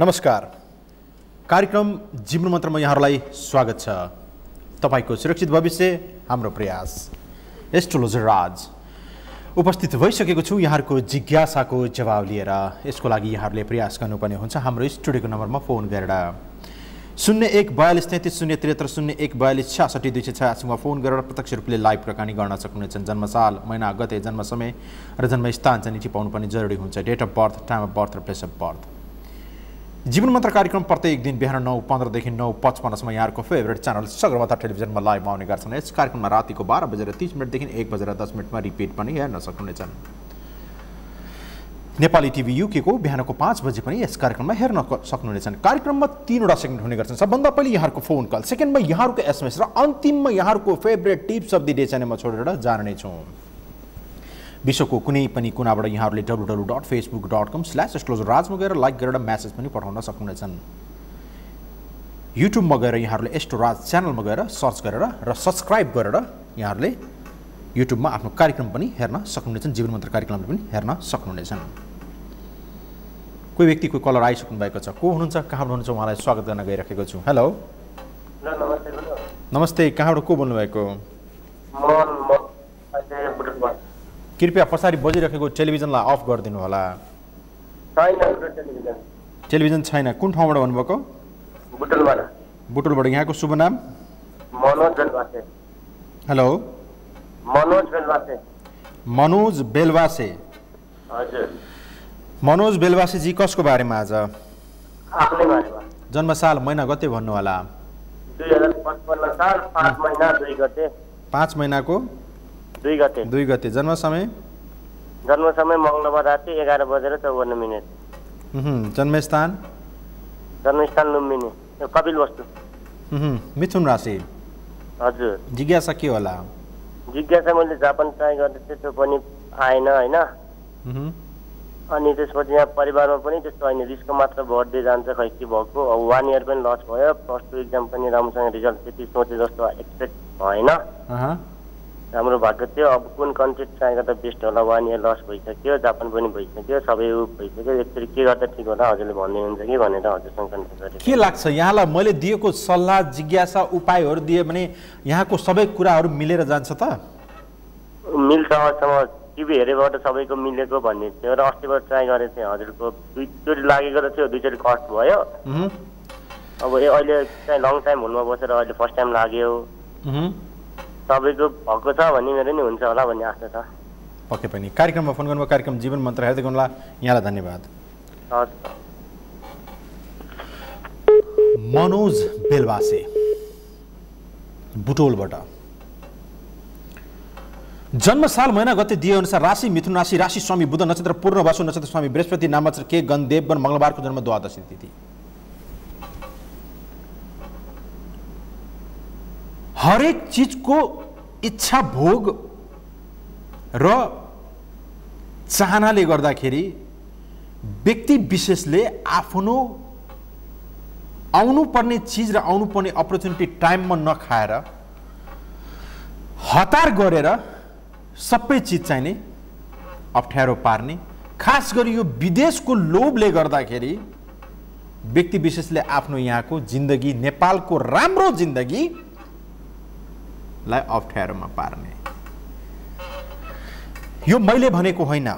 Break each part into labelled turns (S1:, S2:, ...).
S1: नमस्कार। कार्यक्रम जीवन मन्त्रमा यहाँहरूलाई स्वागत छ। तपाईँको सुरक्षित भविष्य हाम्रो प्रयास। एस्ट्रोलोजर राज। उपस्थित भइसकेको छु यहाँहरूको जिज्ञासाको जवाब लिएर। यसको लागि यहाँहरूले प्रयास गर्नुपर्ने हुन्छ। हाम्रो स्टुडियोको नम्बरमा फोन गरेर। शून्य एक बयालिस तैँतिस शून्य त्रिहत्तर शून्य एक बयालिस छ्यासठी दुई सय छयासीमा फोन गरेर प्रत्यक्ष रूपले लाइभ कुराकानी गर्न सक्नुहुनेछन्। जन्मसाल महिना गते जन्म समय र जन्मस्थान चाहिँ चिपाउनु पनि जरुरी हुन्छ। Date of birth time of birth र place of birth Jeevan Mantra कार्यक्रम प्रत्येक दिन बिहान नौ पन्ध्रदेखि नौ पचपन्नसम्म यहाँहरूको फेभरेट च्यानल सगरमाथा टेलिभिजनमा लाइभ आउने गर्छन्। यस कार्यक्रममा रातिको बाह्र बजेर तिस मिनटदेखि एक बजेर दस मिनटमा रिपिट पनि हेर्न सक्नुहुनेछन्। नेपाली टिभी युकेको बिहानको पाँच बजे पनि यस कार्यक्रममा हेर्न सक्नुहुनेछन्। कार्यक्रममा तिनवटा सेगमेन्ट हुने गर्छन्। सबभन्दा पहिले यहाँहरूको फोन कल सेकेन्डमा यहाँहरूको एसएमएस र अन्तिममा यहाँहरूको favourite tips of the day चाहिँ म छोडेर जानेछौँ। विश्वको कुनै पनि कुनाबाट यहाँहरूले W W dot Facebook dot com slash astrologer राजमा गएर लाइक गरेर म्यासेज पनि पठाउन सक्नुहुनेछन्। युट्युबमा गएर यहाँहरूले एस्ट्रो राज च्यानलमा गएर सर्च गरेर र सब्सक्राइब गरेर यहाँहरूले युट्युबमा आफ्नो कार्यक्रम पनि हेर्न सक्नुहुनेछन् जीवन मन्त्र कार्यक्रमले पनि हेर्न सक्नुहुनेछन्। कोही व्यक्ति कोही कलर आइसक्नु भएको छ? को हुनुहुन्छ? कहाँबाट हुनुहुन्छ? उहाँलाई स्वागत गर्न गइराखेको छु। हेलो
S2: नमस्ते
S1: कहाँबाट को बोल्नुभएको
S2: मोहन म अहिले बुटुलबाट
S1: कृपया पछाडि बजिरहेको टेलिभिजनलाई अफ गरिदिनु होला।
S2: टेलिभिजन।
S1: छैन। कुन ठाउँबाट भन्नुभएको?
S2: बुटुलबाट।
S1: यहाँको शुभ नाम?
S2: मनोज बेलवासे।
S1: हेलो।
S2: मनोज बेलवासे।
S1: मनोज बेलवासे।
S2: हजुर।
S1: मनोज बेलवासेजी कसको बारेमा आज?
S2: बारेमा।
S1: जन्मसाल महिना गते भन्नु होला
S2: साल पाँच
S1: महिनाको?
S2: दुई गते।
S1: दुई गते। जन्म समय?
S2: जन्म समय मङ्गलबार राति एघार बजेर चौवन्न मिनट।
S1: जन्मस्थान?
S2: जन्मस्थान लुम्बिनी। कपिल वस्तु।
S1: मिथुन राशि।
S2: हजुर।
S1: जिज्ञासा के होला?
S2: जिज्ञासा मैले जापान ट्राई गर्दै त्यो पनि आएन होइन। अनि त्यसपछि यहाँ परिवारमा पनि त्यस्तो होइन। रिस्क मात्र बढ्दै जान्छ खै के भएको? अब वान इयर पनि लस भयो। प्लस टू इक्जाम पनि राम्रोसँग रिजल्ट त्यति सोचे जस्तो एक्सपेक्ट भएन। राम्रो भएको थियो। अब कुन कन्ट्री ट्राई गर्दा बेस्ट होला वान इयर लस भइसक्यो जापान पनि भइसक्यो सबै भइसक्यो। एकचोटि के गर्दा ठिक होला हजुरले भनिदिनुहुन्छ कि भनेर हजुरसँग कन्ट्याक्ट गरेको
S1: के लाग्छ? यहाँलाई मैले दिएको सल्लाह जिज्ञासा उपायहरू दिएँ भने यहाँको सबै कुराहरू मिलेर जान्छ त?
S2: मिल्छ अहिलेसम्म टिभी हेरेबाट सबैको मिलेको भन्ने थियो र अस्तिबाट ट्राई गरेको थिएँ हजुरको। दुईचोटि लागेको त थियो दुईचोटि कस्ट भयो। अब ए अहिले चाहिँ लङ टाइम हुनुमा बसेर अहिले फर्स्ट टाइम लाग्यो। सबैको भएको छ भन्ने मेरो नि हुन्छ होला भन्ने आशा छ।
S1: पक्कै पनि। कार्यक्रममा फोन गर्नुभयो कार्यक्रम जीवन मन्त्र हेर्दै गर्नुहोला। यहाँलाई धन्यवाद। मनोज बेलवासे बुटोलबाट। जन्मसाल महिना गते दिए अनुसार राशि मिथुन राशि राशि स्वामी बुध नक्षत्र पूर्ण वासु नक्षत्र स्वामी बृहस्पति नामत्र के गण देवगण मङ्गलबारको जन्म द्वादशी तिथि। हरेक चिजको इच्छा भोग र चाहनाले गर्दाखेरि व्यक्ति विशेषले आफ्नो आउनुपर्ने चिज र आउनुपर्ने अपर्च्युनिटी टाइममा नखाएर हतार गरेर सबै चिज चाहिने अप्ठ्यारो पार्ने खास गरी यो विदेशको लोभले गर्दाखेरि व्यक्ति विशेषले आफ्नो यहाँको जिन्दगी नेपालको राम्रो जिन्दगीलाई अप्ठ्यारोमा पार्ने। यो मैले भनेको होइन।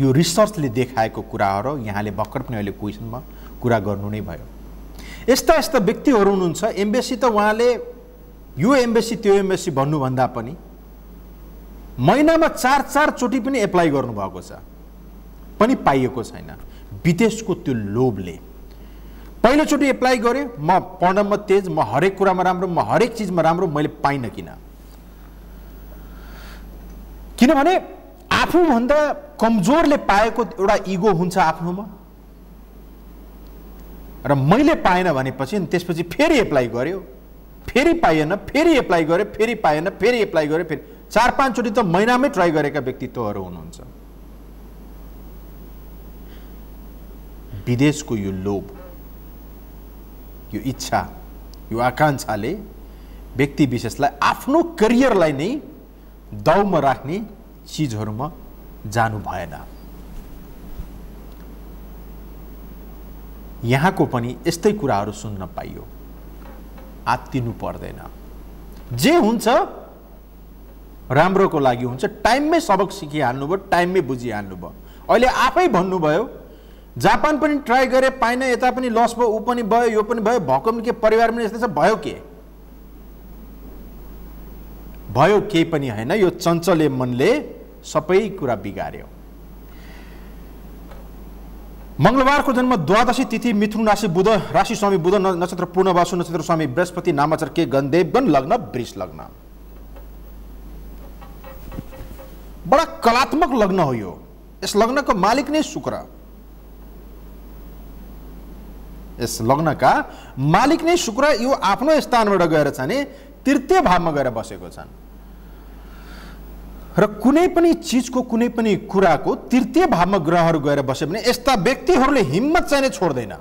S1: यो रिसर्चले देखाएको कुरा हो। र यहाँले भर्खर पनि अहिले क्वेसनमा कुरा गर्नु नै भयो। यस्ता यस्ता व्यक्तिहरू हुनुहुन्छ। एम्बेसी त उहाँले यो एम्बेसी त्यो एम्बेसी भन्नुभन्दा पनि महिनामा चार चारचोटि पनि एप्लाई गर्नुभएको छ। पनि पाइएको छैन। विदेशको त्यो लोभले। पहिलोचोटि एप्लाई गरेँ म पढ्नमा तेज म हरेक कुरामा राम्रो म हरेक चिजमा राम्रो मैले पाइनँ किन? किनभने आफूभन्दा कमजोरले पाएको एउटा इगो हुन्छ आफ्नोमा र मैले पाएन भनेपछि त्यसपछि फेरि एप्लाई गर्यो फेरि पाइएन फेरि एप्लाई गर्यो फेरि पाएन फेरि एप्लाई गर्यो फेरि चार पाँचचोटि त महिनामै ट्राई गरेका व्यक्तित्वहरू हुनुहुन्छ। विदेशको यो लोभ। यो इच्छा यो आकाङ्क्षाले व्यक्ति विशेषलाई आफ्नो करियरलाई नै दाउमा राख्ने चिजहरूमा जानु भएन। यहाँको पनि यस्तै कुराहरू सुन्न पाइयो। आत्तिनु पर्दैन। जे हुन्छ राम्रोको लागि हुन्छ। टाइममै सबक सिकिहाल्नु भयो टाइममै बुझिहाल्नु भयो अहिले आफै भन्नुभयो जापान पनि ट्राई गरे पाइन यता पनि लस भयो ऊ पनि भयो यो पनि भयो भएको के परिवार पनि यस्तै छ भयो के? भयो केही पनि होइन यो चञ्चले मनले सबै कुरा बिगार्यो। मङ्गलबारको जन्म द्वादशी तिथि मिथुन राशि बुध राशि स्वामी बुध नक्षत्र पूर्णवासु नक्षत्र स्वामी बृहस्पति नामाचर के गन्धेवगन लग्न वृष लग्न। बडा कलात्मक लग्न हो यो। यस लग्नको मालिक नै शुक्र। यस लग्नका मालिक नै शुक्र यो आफ्नो स्थानबाट गएर चाहिँ तृतीय भावमा गएर बसेको छन्। र कुनै पनि चिजको कुनै पनि कुराको तृतीय भावमा ग्रहहरू गएर बस्यो भने यस्ता व्यक्तिहरूले हिम्मत चाहिँ छोड्दैन।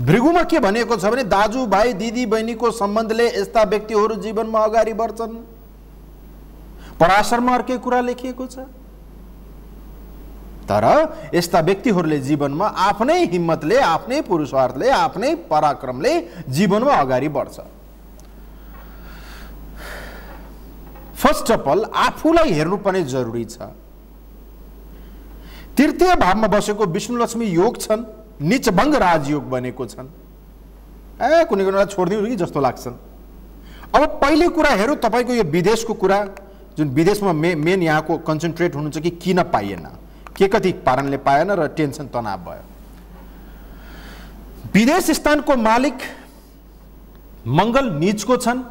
S1: भृगुमा के भनिएको छ भने दाजुभाइ दिदी बहिनीको सम्बन्धले यस्ता व्यक्तिहरू जीवनमा अगाडि बढ्छन्। पराशरमा अर्कै कुरा लेखिएको छ। तर यस्ता व्यक्तिहरूले जीवनमा आफ्नै हिम्मतले आफ्नै पुरुषार्थले आफ्नै पराक्रमले जीवनमा अगाडि बढ्छ। फर्स्ट अफ अल आफूलाई हेर्नुपर्ने जरुरी छ। तृतीय भावमा बसेको विष्णु लक्ष्मी योग छन् निचभङ्ग राजयोग बनेको छन्। ए कुनै कुनै छोडिदिउँ कि जस्तो लाग्छन्। अब पहिले कुरा हेरौँ तपाईँको यो विदेशको कुरा जुन विदेशमा मे मेन यहाँको कन्सन्ट्रेट हुनुहुन्छ कि किन पाइएन? के कति कारणले पाएन र टेन्सन तनाव भयो। विदेश स्थानको मालिक मङ्गल निजको छन्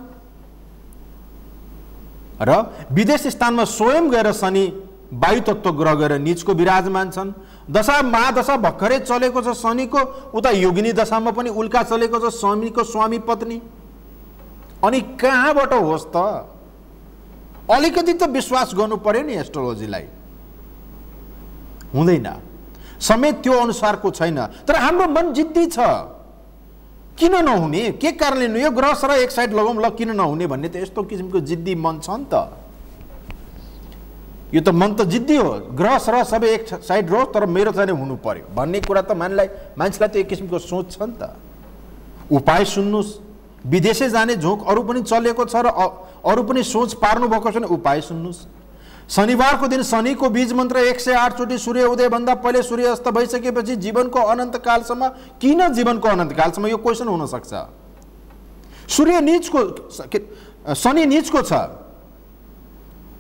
S1: र विदेश स्थानमा स्वयं गएर शनि वायु तत्व ग्रह गएर निजको विराजमान छन्। दशा महादशा भर्खरै चलेको छ शनिको उता योगिनी दशामा पनि उल्का चलेको छ स्वामीको स्वामी पत्नी। अनि कहाँबाट होस् त? अलिकति त विश्वास गर्नु पर्यो नि एस्ट्रोलोजीलाई हुँदैन। समय त्यो अनुसारको छैन। तर हाम्रो मन जिद्दी छ। किन नहुने? के कारणले यो ग्रह सर एक साइड लगाउँ ल किन नहुने भन्ने त यस्तो किसिमको जिद्दी मन छ नि त। यो त मन त जिद्दी हो। ग्रह सर सबै एक साइड रहोस् तर मेरो चाहिँ हुनु पर्यो। भन्ने कुरा त मान्छेलाई मान्छेलाई त एक किसिमको सोच छ नि त। उपाय सुन्नुहोस् विदेशै जाने झोक अरू पनि चलेको छ र अरू पनि सोच पार्नु भएको छ भने उपाय सुन्नुहोस् शनिबारको दिन शनिको बीज मन्त्र एक सय आठचोटि सूर्य उदयभन्दा पहिले सूर्य अस्त भइसकेपछि जीवनको अनन्तकालसम्म किन जीवनको अनन्तकालसम्म यो क्वेसन हुनसक्छ सूर्य निजको शनि निजको छ।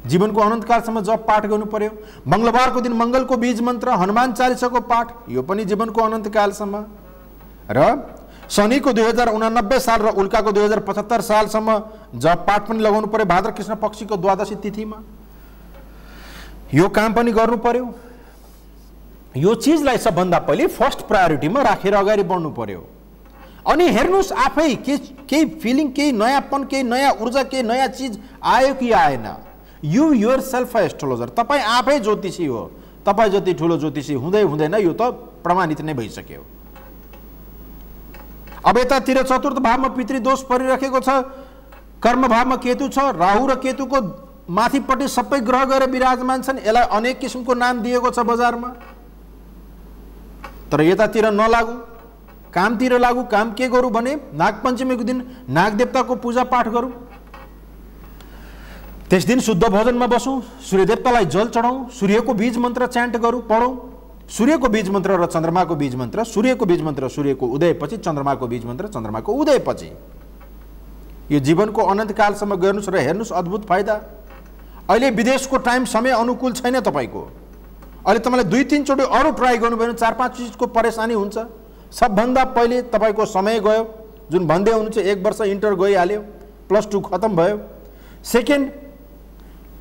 S1: जीवनको अनन्तकालसम्म जप पाठ गर्नु पर्यो। मङ्गलबारको दिन मङ्गलको बीज मन्त्र हनुमान चालिसाको पाठ यो पनि जीवनको अनन्तकालसम्म र शनिको दुई हजार उनानब्बे साल र उल्काको दुई हजार पचहत्तर सालसम्म जप पाठ पनि लगाउनु पर्यो। भाद्र कृष्ण पक्षीको द्वादशी तिथिमा। यो काम पनि गर्नु पर्यो? यो चिजलाई सबभन्दा पहिले फर्स्ट प्रायोरिटीमा राखेर अगाडि बढ्नु पर्यो। अनि हेर्नुहोस् आफै के केही फिलिङ केही नयाँपन केही नयाँ ऊर्जा केही नयाँ चिज आयो कि आएन? यु युर सेल्फ एस्ट्रोलोजर तपाईँ आफै ज्योतिषी हो। तपाईँ जति ठुलो ज्योतिषी हुँदै हुँदैन यो त प्रमाणित नै भइसक्यो। अब यतातिर चतुर्थ भावमा पितृदोष परिरहेको छ कर्म भावमा केतु छ राहु र केतुको माथिपट्टि सबै ग्रह गएर विराजमान छन्। यसलाई अनेक किसिमको नाम दिएको छ बजारमा। तर यतातिर नलागु। कामतिर लागु। काम के गरौँ भने नागपञ्चमीको दिन नागदेवताको पूजा पाठ गरौँ। त्यस दिन शुद्ध भोजनमा बसौँ। सूर्यदेवतालाई जल चढाउँ। सूर्यको बीज मन्त्र च्यान्ट गरौँ पढौँ। सूर्यको बीज मन्त्र र चन्द्रमाको बीज मन्त्र सूर्यको बीज मन्त्र सूर्यको उदयपछि चन्द्रमाको बीज मन्त्र चन्द्रमाको उदयपछि। यो जीवनको अनन्तकालसम्म गर्नुहोस् र हेर्नुहोस् अद्भुत फाइदा। अहिले विदेशको टाइम समय अनुकूल छैन तपाईँको। अहिले तपाईँलाई दुई तिनचोटि अरू ट्राई गर्नुभयो भने चार पाँच चिजको परेसानी हुन्छ। सबभन्दा पहिले तपाईँको समय गयो। जुन भन्दै हुनुहुन्छ एक वर्ष इन्टर गइहाल्यो प्लस टू खतम भयो। सेकेन्ड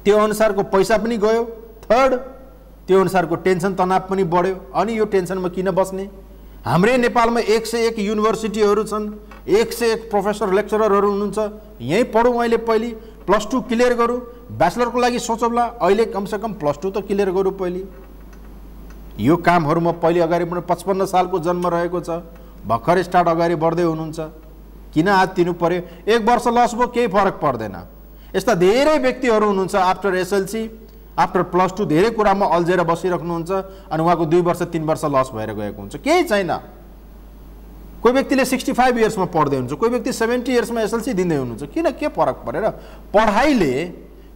S1: त्यो अनुसारको पैसा पनि गयो। थर्ड त्यो अनुसारको टेन्सन तनाव पनि बढ्यो। अनि यो टेन्सनमा किन बस्ने? हाम्रै नेपालमा एक सय एक युनिभर्सिटीहरू छन् एक सय एक प्रोफेसर लेक्चररहरू हुनुहुन्छ। यहीँ पढौँ अहिले पहिले प्लस टू क्लियर गरौँ। ब्याचलरको लागि सोचौँला। अहिले कमसेकम प्लस टू त क्लियर गरौँ पहिले। यो कामहरूमा पहिले अगाडि बढ्नु पचपन्न सालको जन्म रहेको छ। भर्खर स्टार्ट अगाडि बढ्दै हुनुहुन्छ। किन हात दिनु पर्यो? एक वर्ष लस भयो केही फरक पर्दैन। यस्ता धेरै व्यक्तिहरू हुनुहुन्छ after SLC after plus two धेरै कुरामा अल्झेर बसिराख्नुहुन्छ अनि उहाँको दुई वर्ष तिन वर्ष लस भएर गएको हुन्छ। केही छैन। कोही व्यक्तिले सिक्सटी फाइभ इयर्समा पढ्दै हुनुहुन्छ। कोही व्यक्ति सेभेन्टी इयर्समा एसएलसी दिँदै हुनुहुन्छ। किन के फरक परेर? पढाइले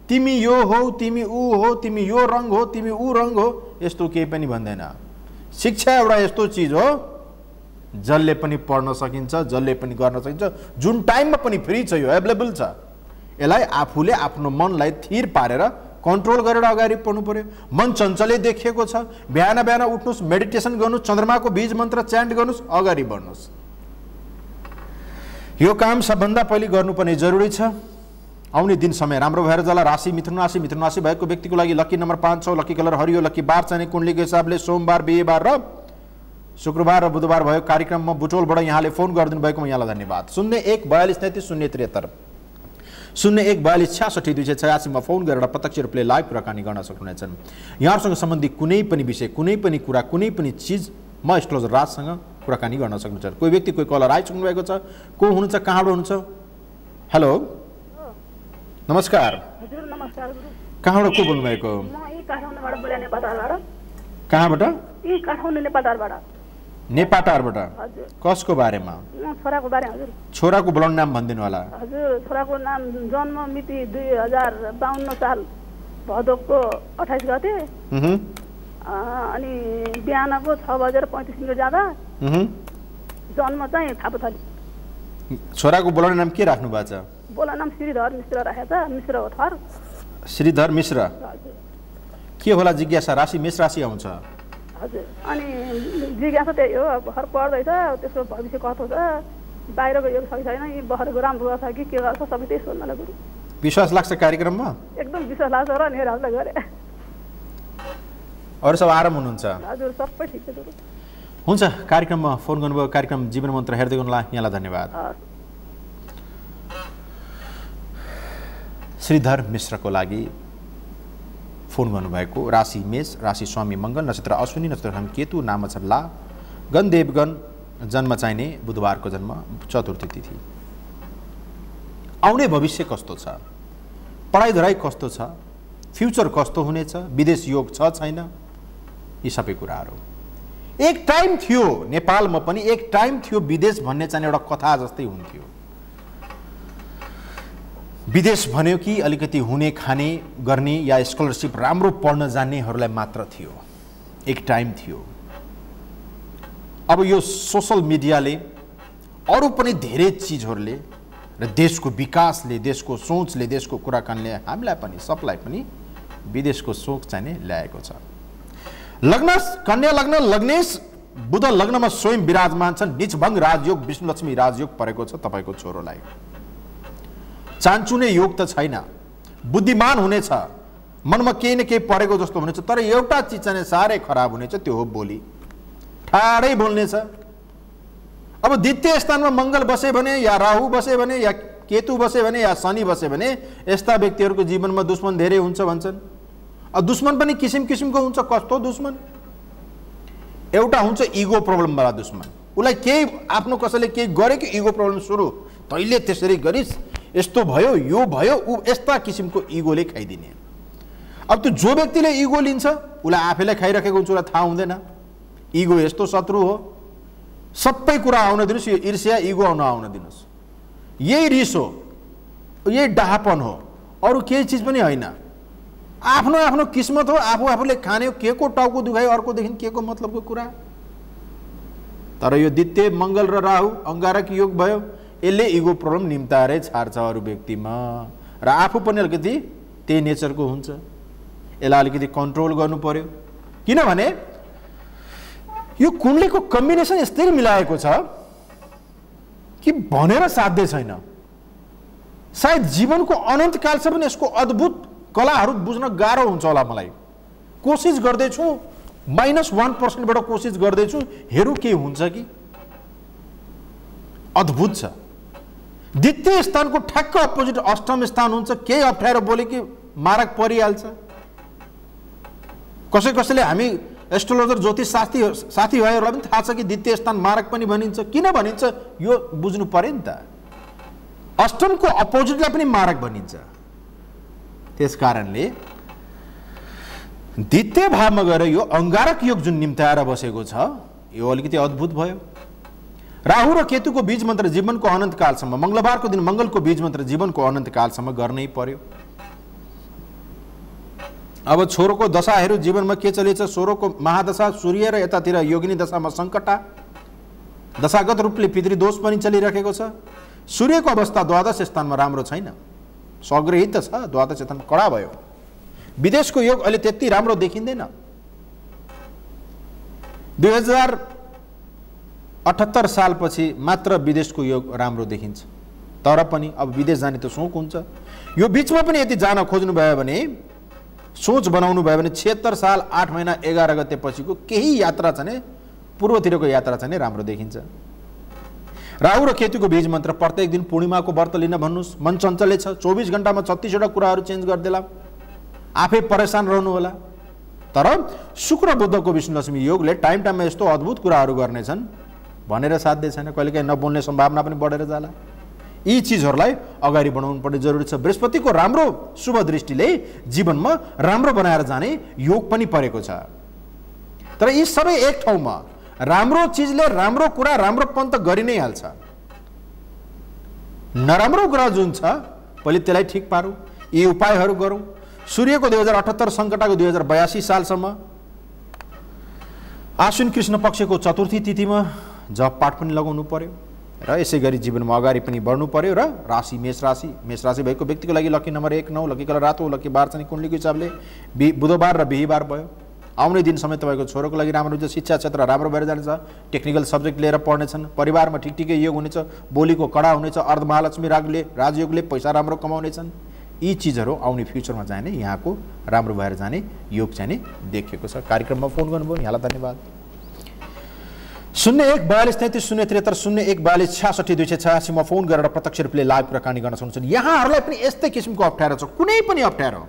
S1: तिमी यो हौ तिमी ऊ हो तिमी यो रङ हो तिमी ऊ रङ हो यस्तो केही पनि भन्दैन। शिक्षा एउटा यस्तो चिज हो जसले पनि पढ्न सकिन्छ जसले पनि गर्न सकिन्छ। जुन टाइममा पनि फ्री छ यो एभाइलेबल छ। यसलाई आफूले आफ्नो मनलाई थिर पारेर कन्ट्रोल गरेर अगाडि पढ्नु पर्यो। मन चञ्चलै देखिएको छ। बिहान बिहान उठ्नुहोस् मेडिटेसन गर्नुहोस् चन्द्रमाको बीज मन्त्र च्यान्ट गर्नुहोस् अगाडि बढ्नुहोस्। यो काम सबभन्दा पहिले गर्नुपर्ने जरुरी छ। आउने दिन समय राम्रो भएर जाला। राशि मिथुन राशि मिथुन राशि भएको व्यक्तिको लागि लक्की नम्बर पाँच छ लक्की कलर हरियो लक्की बार चाहिने कुण्डलीको हिसाबले सोमबार बिहिबार र शुक्रबार र बुधबार भएको कार्यक्रममा बुटोलबाट यहाँले फोन गरिदिनु भएकोमा यहाँलाई धन्यवाद। शून्य एक बयालिस तैँतिस शून्य त्रिहत्तर। शून्य एक बयालिस छ्यासठी दुई सय छयासीमा फोन गरेर प्रत्यक्ष रूपले लाइभ कुराकानी गर्न सक्नुहुनेछन्। यहाँहरूसँग सम्बन्धित कुनै पनि विषय कुनै पनि कुरा कुनै पनि चिज म एस्ट्रोलोजर राजसँग कुराकानी गर्न सक्नुहुन्छ कोही व्यक्ति कोही कलर आइसक्नु भएको छ को हुनुहुन्छ कहाँबाट हुनुहुन्छ? हेलो नमस्कार
S3: हजुर नमस्कार
S1: कहाँबाट को बोल्नुभएको
S3: म यही काठमाडौँबाट बोले नेपालबाट
S1: कहाँबाट नेपाटारबाट कसको बारेमा
S3: छोराको बारे हजुर
S1: छोराको बोलाउने नाम भनिदिनु होला
S3: हजुर छोराको नाम जन्म मिति दुई हजार बाहन्न साल भदौको अठाइस गते अनि बिहानको छ बजेर पैँतिस मिनट जाँदा। जन्म चाहिँ थापोथली
S1: छोराको बोलाउने नाम के राख्नु भएको छ
S3: बोला नाम श्रीधर मिश्र राखेको छ मिश्र हो थर
S1: श्रीधर मिश्र के होला जिज्ञासा राशि मेष राशि आउँछ
S3: हजुर अनि जिज्ञासा त्यही हो भर्खर पढ्दैछ त्यसको भविष्य कस्तो छ बाहिरको योग छ कि छैन यी बहरको राम्रो छ कि के गर्छ सबै त्यही सोध्नलाई गुरु
S1: विश्वास लाग्छ कार्यक्रममा
S3: एकदम विश्वास लाग्छ र नि हजुरलाई गरेँ
S1: अरू सब आराम हुनुहुन्छ
S3: हजुर सबै ठिक छ गुरु
S1: हुन्छ कार्यक्रममा फोन गर्नुभयो कार्यक्रम जीवन मन्त्र हेर्दै गर्नुलाई यहाँलाई धन्यवाद श्रीधर मिश्रको लागि फोन गर्नुभएको। राशि मेष राशि स्वामी मङ्गल नक्षत्र अश्विनी नक्षत्र हम केतु नाम छ ला गण देवगण जन्म चाहिने बुधबारको जन्म चतुर्थी तिथि। आउने भविष्य कस्तो छ? पढाइ धराइ कस्तो छ? फ्युचर कस्तो हुनेछ? विदेश योग छ छैन? यी सबै कुराहरू। एक टाइम थियो नेपालमा पनि एक टाइम थियो विदेश भन्ने चाहिँ एउटा कथा जस्तै हुन्थ्यो। विदेश भन्यो कि अलिकति हुने खाने गर्ने या स्कलरसिप राम्रो पढ्न जान्नेहरूलाई मात्र थियो। एक टाइम थियो। अब यो सोसल मिडियाले अरू पनि धेरै चिजहरूले र देशको विकासले देशको सोचले देशको कुराकानीले हामीलाई पनि सबलाई पनि विदेशको सोच चाहिँ नि ल्याएको छ। लग्न कन्या लग्न लग्नेश बुध लग्नमा स्वयं विराजमान छन्। निचभङ्ग राजयोग विष्णुलक्ष्मी राजयोग परेको छ तपाईँको छोरोलाई। चान्चुने योग त छैन। बुद्धिमान हुनेछ मनमा केही न केही परेको जस्तो हुनेछ तर एउटा चिज चाहिँ साह्रै खराब हुनेछ त्यो हो बोली। ठाडै बोल्नेछ अब द्वितीय स्थानमा मङ्गल बसे भने या राहु बसे भने या केतु बसे भने या शनि बसे भने यस्ता व्यक्तिहरूको जीवनमा दुश्मन धेरै हुन्छ भन्छन्। अब दुश्मन पनि किसिम किसिमको हुन्छ कस्तो दुश्मन? एउटा हुन्छ इगो प्रब्लमवाला दुश्मन। उसलाई केही आफ्नो कसैले केही गर्यो कि इगो प्रब्लम सुरु? तैँले त्यसरी गरिस्। यस्तो भयो यो भयो ऊ यस्ता किसिमको इगोले खाइदिने अब त्यो जो व्यक्तिले इगो लिन्छ उसलाई आफैलाई खाइराखेको हुन्छ उसलाई थाहा हुँदैन इगो यस्तो शत्रु हो सबै कुरा आउन दिनुहोस् यो ईर्ष्या इगो आउन आउन दिनुहोस् यही रिस हो यही डाहापन हो अरू केही चिज पनि होइन आफ्नो आफ्नो किस्मत हो आफू आफूले खाने हो के को टाउको दुखायो अर्कोदेखि के को मतलबको कुरा तर यो द्वितीय मङ्गल र राहु अङ्गारक योग भयो यसले इगो प्रब्लम निम्ताएरै छार्छ अरू व्यक्तिमा। र आफू पनि अलिकति त्यही नेचरको हुन्छ। यसलाई अलिकति कन्ट्रोल गर्नु पर्यो किनभने यो कुण्डलीको कम्बिनेसन यस्तै मिलाएको छ कि भनेर साध्य छैन। सायद जीवनको अनन्तकालसम्म पनि यसको अद्भुत कलाहरू बुझ्न गाह्रो हुन्छ होला मलाई। कोसिस गर्दैछु माइनस वान पर्सेन्टबाट कोसिस गर्दैछु हेरौँ के हुन्छ कि। अद्भुत छ। द्वितीय स्थानको ठ्याक्क अपोजिट अष्टम स्थान हुन्छ। केही अप्ठ्यारो बोले कि मारक परिहाल्छ। कसै कसैले हामी एस्ट्रोलोजर ज्योतिष साथी साथीभाइहरूलाई पनि थाहा छ कि द्वितीय स्थान मारक पनि भनिन्छ। किन भनिन्छ? यो बुझ्नु पऱ्यो नि त। अष्टमको अपोजिटलाई पनि मारक भनिन्छ। त्यस कारणले द्वितीय भावमा गएर यो अङ्गारक योग जुन निम्त्याएर बसेको छ यो अलिकति अद्भुत भयो। राहु र केतुको बीज मन्त्र जीवनको अनन्तकालसम्म मङ्गलबारको दिन मङ्गलको बीज मन्त्र जीवनको अनन्तकालसम्म गर्नै पर्यो। अब छोरोको दशाहरू जीवनमा के चलेछ सोह्रको महादशा सूर्य र यतातिर योगिनी दशामा सङ्कटा। दशागत रूपले पितृदोष पनि चलिरहेको छ। सूर्यको अवस्था द्वादश स्थानमा राम्रो छैन। सग्रहित त छ द्वादश स्थानमा कडा भयो। विदेशको योग अहिले त्यति राम्रो देखिँदैन। दुई हजार अठहत्तर सालपछि मात्र विदेशको योग राम्रो देखिन्छ। तर पनि अब विदेश जाने त सोच हुन्छ। यो बिचमा पनि यदि जान खोज्नुभयो भने सोच बनाउनु भयो भने छिहत्तर साल आठ महिना एघार गते पछिको केही यात्रा छ भने पूर्वतिरको यात्रा छ भने राम्रो देखिन्छ। राहु र केतुको बीज मन्त्र प्रत्येक दिन पूर्णिमाको व्रत लिन भन्नुहोस्। मन चञ्चलै छ। चौबिस घन्टामा छत्तिसवटा कुराहरू चेन्ज गरिदेला आफै परेसान रहनु होला तर शुक्र बुद्धको विष्णु लक्ष्मी योगले टाइम टाइममा यस्तो अद्भुत कुराहरू गर्नेछन्। भनेर साध्य छैन कहिलेकाहीँ नबोल्ने सम्भावना पनि बढेर जाला। यी चिजहरूलाई अगाडि बढाउनु पर्ने जरुरी छ। बृहस्पतिको राम्रो शुभ दृष्टिले जीवनमा राम्रो बनाएर जाने योग पनि परेको छ। तर यी सबै एक ठाउँमा राम्रो चिजले राम्रो कुरा राम्रोपन त गरि नै हाल्छ। नराम्रो कुरा जुन छ पहिले त्यसलाई ठिक पारौँ यी उपायहरू गरौँ। सूर्यको दुई हजार अठहत्तर सङ्कटाको दुई हजार बयासी सालसम्म आश्विन कृष्ण पक्षको चतुर्थी तिथिमा जप पाठ पनि लगाउनु पर्यो र यसै गरी जीवनमा अगाडि पनि बढ्नु पर्यो र राशि मेष राशि मेष राशि भएको व्यक्तिको लागि लकी नम्बर एक नौ लकी कलर रातो लकी बार चाहिँ कुण्डलीको हिसाबले बि बुधबार र बिहिबार भयो। आउने दिन समय तपाईँको छोरोको लागि राम्रो हुन्छ शिक्षा क्षेत्र राम्रो भएर जानेछ टेक्निकल सब्जेक्ट लिएर पढ्नेछन् परिवारमा ठिक ठिकै योग हुनेछ बोलीको कडा हुनेछ अर्धमहालक्ष्मी रागले राजयोगले पैसा राम्रो कमाउनेछन्। यी चिजहरू आउने फ्युचरमा जाने यहाँको राम्रो भएर जाने योग चाहिँ देखिएको छ। कार्यक्रममा फोन गर्नुभयो यहाँलाई धन्यवाद। शून्य एक बयालिस तैँतिस शून्य त्रिहत्तर शून्य एक बयालिस छ्यासठी दुई सय छयासीमा फोन गरेर प्रत्यक्ष रूपले लाइभ कुराकानी गर्न सक्नुहुन्छ। यहाँहरूलाई पनि यस्तै किसिमको अप्ठ्यारो छ। कुनै पनि अप्ठ्यारो।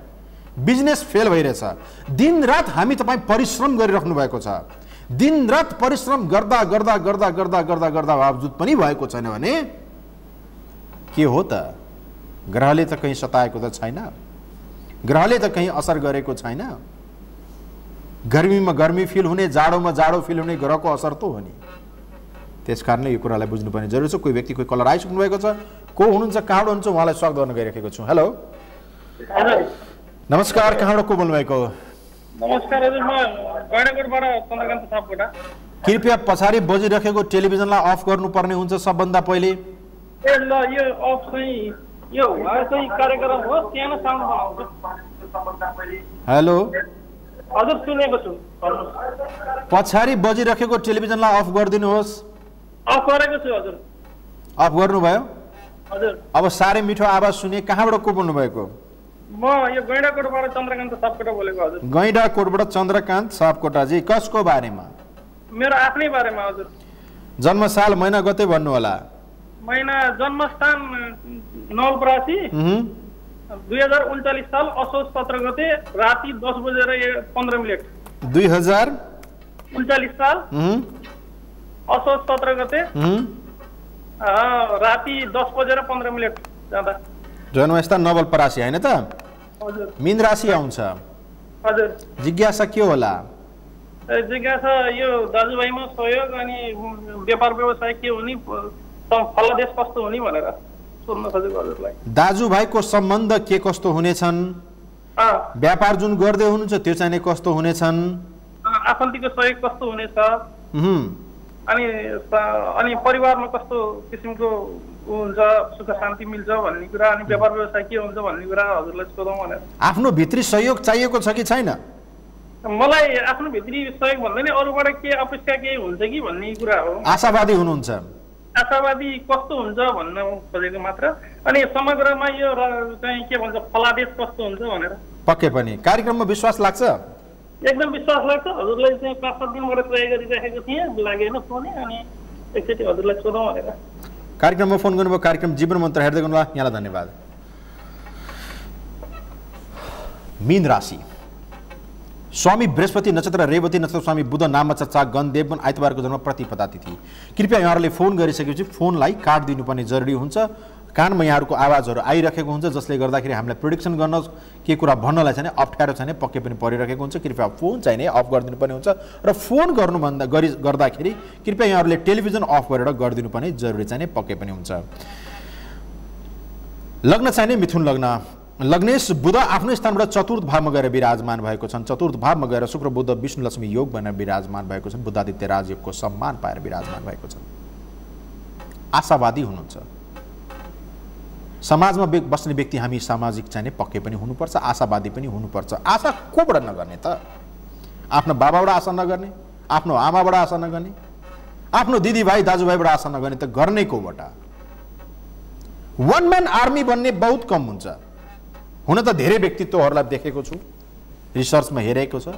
S1: बिजनेस फेल भइरहेछ। दिनरात हामी तपाईँ परिश्रम गरिराख्नु भएको छ। दिनरात परिश्रम गर्दा गर्दा गर्दा गर्दा गर्दा गर्दा बावजुद पनि भएको छैन भने के हो त? ग्रहले त कहीँ सताएको त छैन। ग्रहले त कहीँ असर गरेको छैन। गर्मीमा गर्मी फिल हुने जाडोमा जाडो फिल हुने ग्रहको असर त हो नि त्यस कारणले यो कुरालाई बुझ्नुपर्ने जरुरी छ कोही व्यक्ति कोही कलर आइसक्नु भएको छ को हुनुहुन्छ कहाँबाट हुनुहुन्छ उहाँलाई स्वागत गर्न गइरहेको छु हेलो नमस्कार कहाँबाट को बोल्नुभएको कृपया पछाडि बजिरहेको टेलिभिजनलाई अफ गर्नुपर्ने हुन्छ सबभन्दा पहिले हेलो
S4: हजुर सुनेको छु।
S1: पछाडि बजिरहेको टेलिभिजनलाई अफ गरिदिनुहोस्।
S4: अफ गरेको छु हजुर।
S1: अफ गर्नुभयो?
S4: हजुर।
S1: अब साह्रै मिठो आवाज सुने कहाँबाट को बोल्नुभएको
S4: म यो गैँडाकोटबाट चन्द्रकान्त सापकोटा बोलेको हजुर।
S1: गैँडा कोटबाट चन्द्रकान्त सापकोटाजी कसको बारेमा?
S4: मेरो आफ्नै बारेमा हजुर।
S1: जन्मसाल महिना गते भन्नुहोला।
S4: महिना जन्मस्थान नवलपरासी। दुई हजार उन्चालिस साल असोज सत्र गते राति दस बजेर पन्ध्र मिनट।
S1: दुई हजार?
S4: उन्चालिस साल असोज सत्र गते राति दस बजेर पन्ध्र मिनट जाँदा।
S1: जन्मस्थान नवलपरासी होइन त? मिन राशि आउँछ।
S4: हजुर।
S1: जिज्ञासा के होला?
S4: जिज्ञासा यो दाजुभाइमा सहयोग अनि व्यापार व्यवसाय के हुने फलादेश कस्तो हुने भनेर। सोध्न खोजेको हजुरलाई।
S1: दाजुभाइको सम्बन्ध के कस्तो हुनेछन्? व्यापार जुन गर्दै हुनुहुन्छ त्यो चाहिँ कस्तो हुनेछन्?
S4: आफन्तीको सहयोग कस्तो हुनेछ। अनि अनि परिवारमा कस्तो किसिमको हुन्छ सुख शान्ति मिल्छ भन्ने कुरा अनि व्यापार व्यवसाय के हुन्छ भन्ने कुरा हजुरलाई सोधौँ भनेर।
S1: आफ्नो भित्री सहयोग चाहिएको छ कि छैन?
S4: मलाई आफ्नो भित्री सहयोग भन्दा नि अरूबाट के अपेक्षा केही हुन्छ कि भन्ने कुरा हो।
S1: आशावादी हुनुहुन्छ।
S4: आशावादी कस्तो हुन्छ भन्न खोजेको मात्र। अनि समग्रमा यो चाहिँ के भन्छ फलादेश कस्तो हुन्छ भनेर।
S1: पक्कै पनि। कार्यक्रममा विश्वास लाग्छ?
S4: एकदम विश्वास लाग्छ। हजुरलाई चाहिँ पाँच सात दिनबाट ट्राई गरिराखेको थिएँ। लागेन फोनै। अनि एकचोटि हजुरलाई सोधौँ भनेर।
S1: कार्यक्रममा फोन गर्नुभयो। कार्यक्रम जीवन मन्त्र हेर्दै गर्नुभयो। यहाँलाई धन्यवाद। मीन राशि। स्वामी बृहस्पति नक्षत्र रेवती नक्षत्र स्वामी बुध नाम चर्चा गणदेव आइतबारको जन्म प्रतिपदा तिथि कृपया यहाँहरूले फोन गरिसकेपछि फोनलाई काट दिनुपर्ने जरुरी हुन्छ। कानमा यहाँहरूको आवाजहरू आइरहेको हुन्छ जसले गर्दाखेरि हामीलाई प्रिडिक्सन गर्न के कुरा भन्नलाई चाहिँ अप्ठ्यारो चाहिँ नि पक्कै पनि परिरहेको हुन्छ। कृपया फोन चाहिँ नि अफ गरिदिनु पर्ने हुन्छ। र फोन गर्नुभन्दा गरी गर्दाखेरि कृपया यहाँहरूले टेलिभिजन अफ गरेर गरिदिनु पनि जरुरी चाहिँ नि पक्कै पनि हुन्छ। लग्न चाहिँ नि मिथुन लग्न। लग्नेश बुध आफ्नो स्थानबाट चतुर्थ भावमा गएर विराजमान भएको छन्। चतुर्थ भावमा गएर शुक्र बुध विष्णु लक्ष्मी योग भनेर विराजमान भएको छन्। बुद्धादित्य राजयोगको सम्मान पाएर विराजमान भएको छन्। आशावादी हुनुहुन्छ। समाजमा बस्ने व्यक्ति हामी सामाजिक चाहिँ नि पक्कै पनि हुनुपर्छ आशावादी पनि हुनुपर्छ। आशा कोबाट नगर्ने त? आफ्नो बाबाबाट आशा नगर्ने? आफ्नो आमाबाट आशा नगर्ने? आफ्नो दिदीभाइ दाजुभाइबाट आशा नगर्ने त गर्ने कोबाट? वान म्यान आर्मी भन्ने बहुत कम हुन्छ। हुन त धेरै व्यक्तित्वहरूलाई देखेको छु। रिसर्चमा हेरेको छ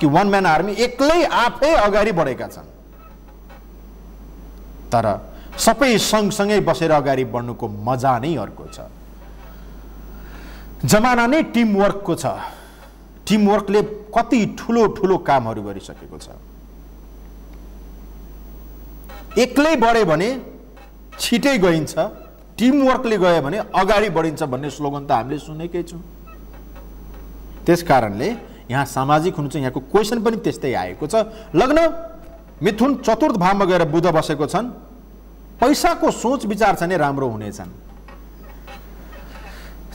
S1: कि वान म्यान आर्मी एक्लै आफै अगाडि बढेका छन्। तर सबै सँगसँगै बसेर अगाडि बढ्नुको मजा नै अर्को छ। जमाना नै टिमवर्कको छ। टिमवर्कले कति ठुलो ठुलो कामहरू गरिसकेको छ। एक्लै बढ्यो भने छिटै गइन्छ। टिमवर्कले गयो भने अगाडि बढिन्छ भन्ने स्लोगन त हामीले सुनेकै छौँ। त्यस कारणले यहाँ सामाजिक हुनु चाहिँ यहाँको क्वेसन पनि त्यस्तै आएको छ। लग्न मिथुन चतुर्थ भावमा गएर बुध बसेको छन्। पैसाको सोच विचार चाहिँ नि राम्रो हुनेछन्।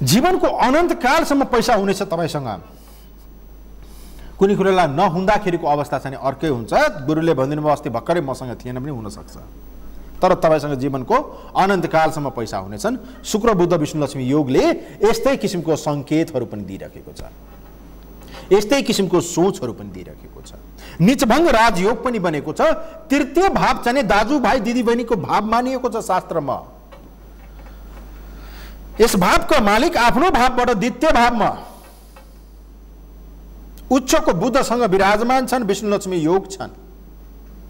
S1: जीवनको अनन्तकालसम्म पैसा हुनेछ तपाईँसँग। कुनै कुरालाई नहुँदाखेरिको अवस्था नि अर्कै हुन्छ। गुरुले भनिदिनु भयो अस्ति भर्खरै मसँग थिएन पनि हुनसक्छ। तर तपाईँसँग जीवनको अनन्तकालसम्म पैसा हुनेछन्। शुक्र बुद्ध विष्णु लक्ष्मी योगले यस्तै किसिमको सङ्केतहरू पनि दिइरहेको छ। यस्तै किसिमको सोचहरू पनि दिइरहेको छ। निचभङ्ग राजयोग पनि बनेको छ। तृतीय भाव चाहिँ दाजुभाइ दिदीबहिनीको भाव मानिएको छ शास्त्रमा। यस भावका मालिक आफ्नो भावबाट द्वितीय भावमा उच्चको बुद्धसँग विराजमान छन् विष्णु लक्ष्मी योग छन्।